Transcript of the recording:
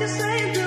the same.